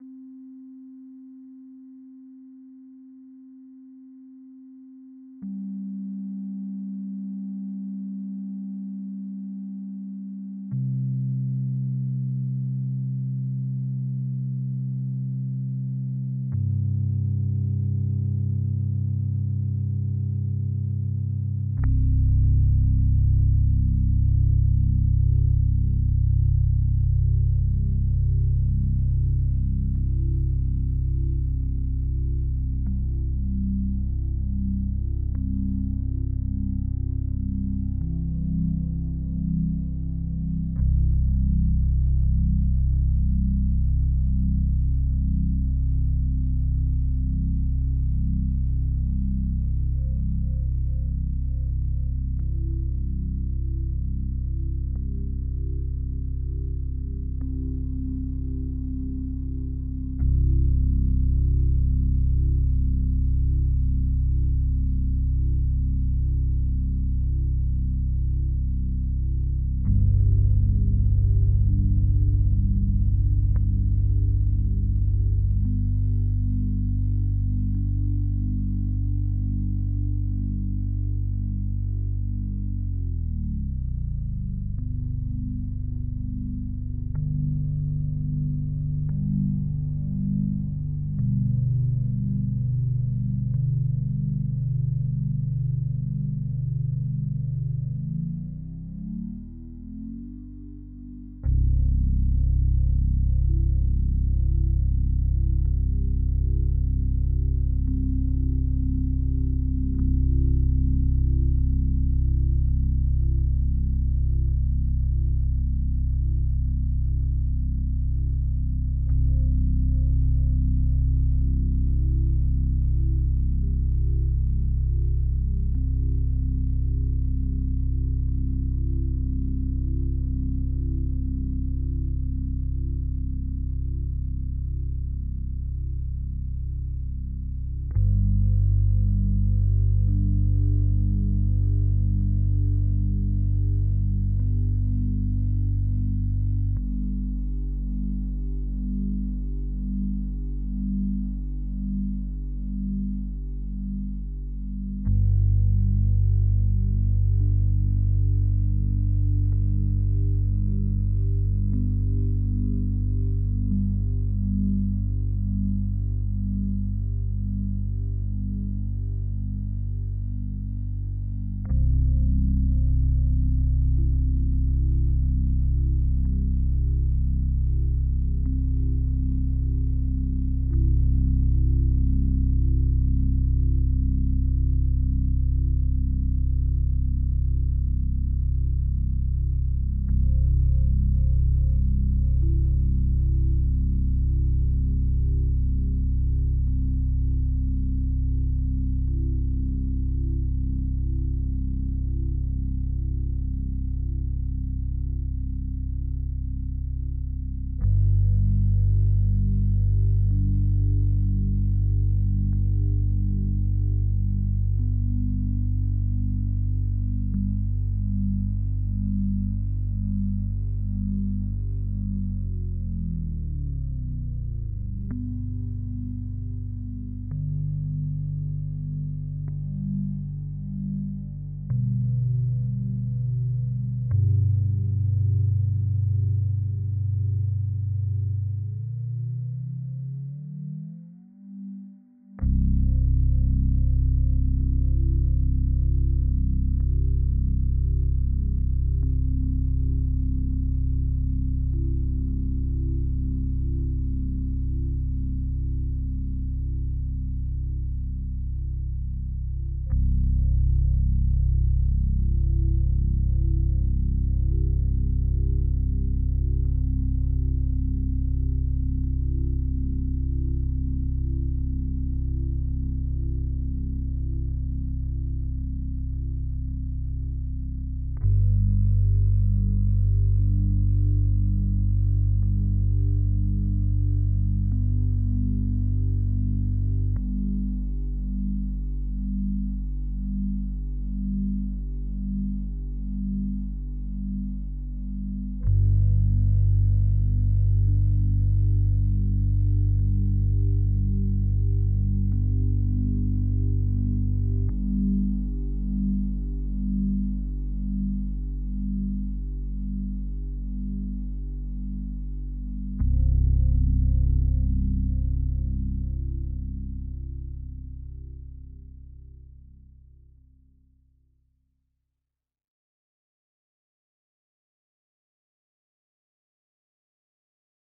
you